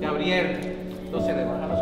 Gabriel Abriel. Entonces le baja